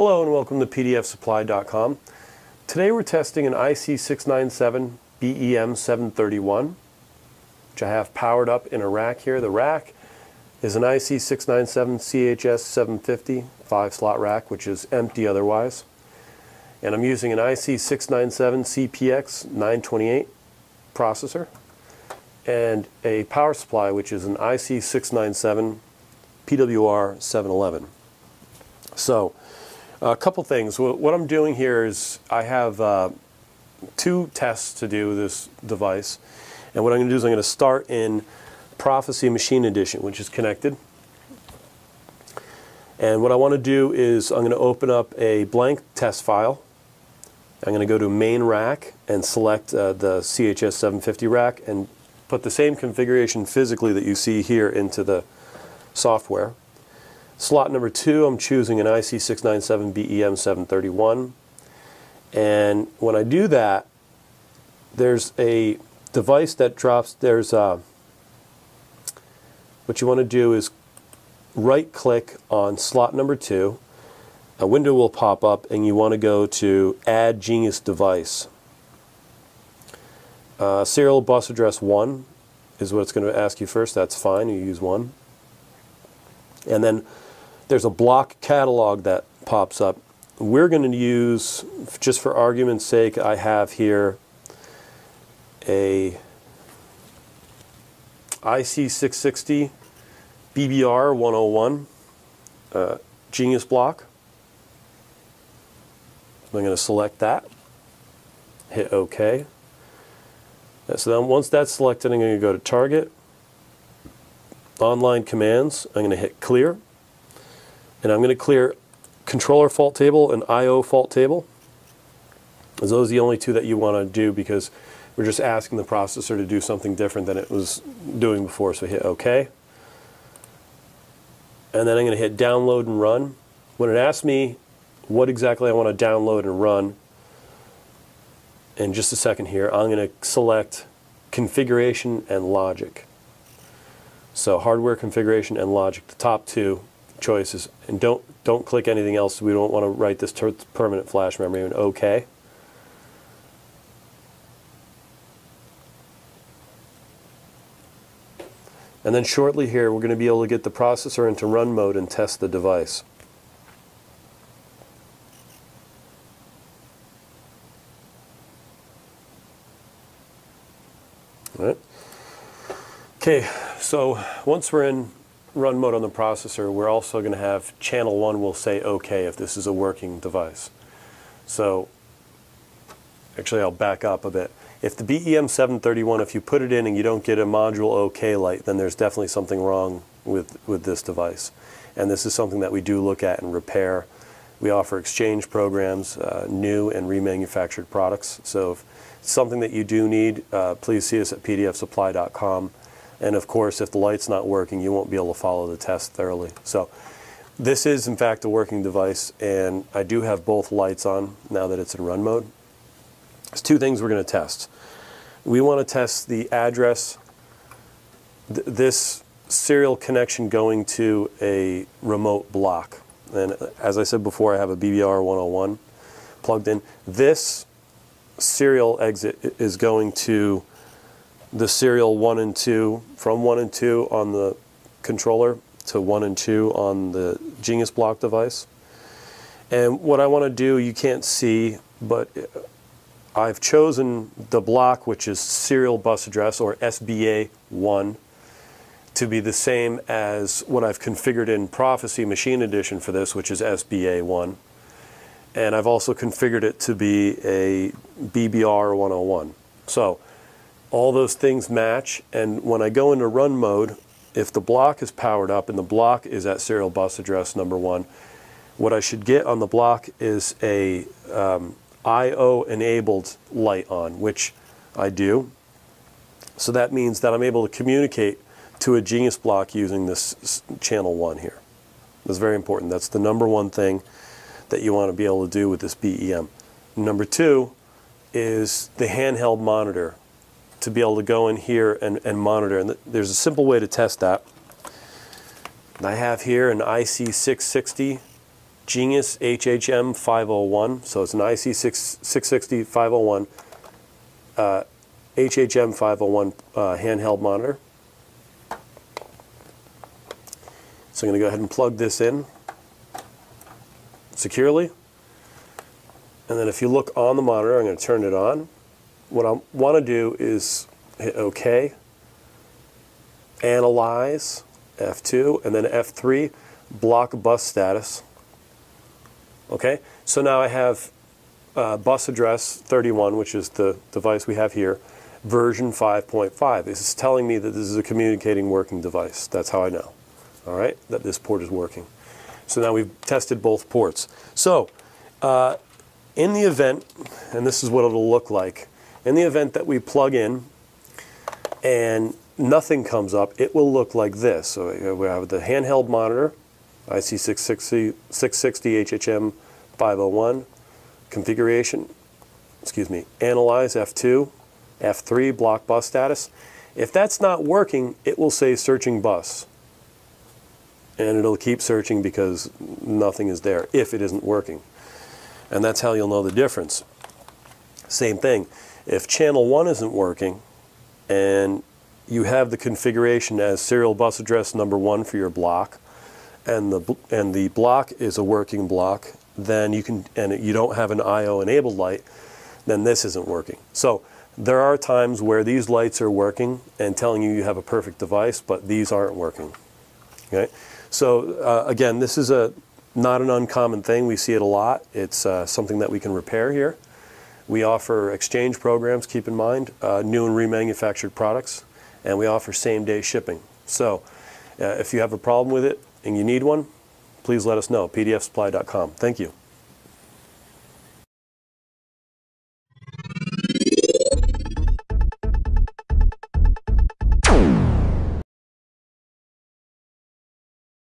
Hello and welcome to pdfsupply.com. Today we're testing an IC697 BEM731, which I have powered up in a rack here. The rack is an IC697 CHS750 five slot rack, which is empty otherwise. And I'm using an IC697 CPX 928 processor and a power supply, which is an IC697 PWR 711. So a couple things. What I'm doing here is I have uh, two tests to do with this device. And what I'm going to do is I'm going to start in Proficy Machine Edition, which is connected. And what I want to do is I'm going to open up a blank test file. I'm going to go to main rack and select uh, the CHS 750 rack and put the same configuration physically that you see here into the software. Slot number two, I'm choosing an IC697 BEM731. And when I do that, there's a device that drops, there's a, what you want to do is right click on slot number two. A window will pop up and you want to go to add Genius device. Uh, serial bus address 1 is what it's going to ask you first. That's fine. You use 1. And then there's a block catalog that pops up. We're going to use, just for argument's sake, I have here a IC660 BBR 101 uh, Genius block. I'm going to select that, hit OK. So then once that's selected, I'm going to go to Target, Online Commands. I'm going to hit Clear. And I'm going to clear controller fault table and I.O. fault table. Those are the only two that you want to do because we're just asking the processor to do something different than it was doing before. So hit OK. And then I'm going to hit download and run. When it asks me what exactly I want to download and run, in just a second here, I'm going to select configuration and logic. So hardware configuration and logic, the top two choices. And don't, don't click anything else. We don't want to write this permanent flash memory and OK. And then shortly here, we're going to be able to get the processor into run mode and test the device. All right. Okay, so once we're in run mode on the processor, we're also going to have channel 1 will say OK if this is a working device. So actually I'll back up a bit. If the BEM731, if you put it in and you don't get a module OK light, then there's definitely something wrong with, with this device. And this is something that we do look at and repair. We offer exchange programs, uh, new and remanufactured products. So if it's something that you do need, uh, please see us at pdfsupply.com. And of course, if the light's not working, you won't be able to follow the test thoroughly. So this is in fact a working device and I do have both lights on now that it's in run mode. There's two things we're going to test. We want to test the address, th this serial connection going to a remote block. And as I said before, I have a BBR 101 plugged in. This serial exit is going to the serial 1 and 2 from 1 and 2 on the controller to 1 and 2 on the Genius Block device. And what I want to do, you can't see, but I've chosen the block, which is serial bus address, or SBA1, to be the same as what I've configured in Proficy Machine Edition for this, which is SBA1. And I've also configured it to be a BBR 101. So all those things match. And when I go into run mode, if the block is powered up and the block is at serial bus address number one, what I should get on the block is a um, I.O. enabled light on, which I do. So that means that I'm able to communicate to a Genius block using this channel one here. That's very important. That's the number one thing that you want to be able to do with this BEM. Number two is the handheld monitor to be able to go in here and, and monitor. And there's a simple way to test that. I have here an IC660 Genius HHM 501. So it's an IC 660 501 uh, HHM 501 uh, handheld monitor. So I'm going to go ahead and plug this in securely. And then if you look on the monitor, I'm going to turn it on. What I want to do is hit OK, analyze, F2, and then F3, block bus status. Okay, so now I have uh, bus address 31, which is the device we have here, version 5.5. This is telling me that this is a communicating working device. That's how I know, all right, that this port is working. So now we've tested both ports. So uh, in the event, and this is what it'll look like, in the event that we plug in and nothing comes up, it will look like this. So uh, we have the handheld monitor, IC660, 660 HHM 501 configuration, excuse me, analyze F2, F3 block bus status. If that's not working, it will say searching bus and it'll keep searching because nothing is there if it isn't working. And that's how you'll know the difference. Same thing, if channel 1 isn't working and you have the configuration as serial bus address number 1 for your block and the and the block is a working block, then you can and you don't have an IO enabled light, then this isn't working. So there are times where these lights are working and telling you you have a perfect device, but these aren't working. Okay? So uh, again, this is a not an uncommon thing. We see it a lot. It's uh, something that we can repair here. We offer exchange programs, keep in mind, uh, new and remanufactured products, and we offer same-day shipping. So uh, if you have a problem with it and you need one, please let us know, pdfsupply.com. Thank you.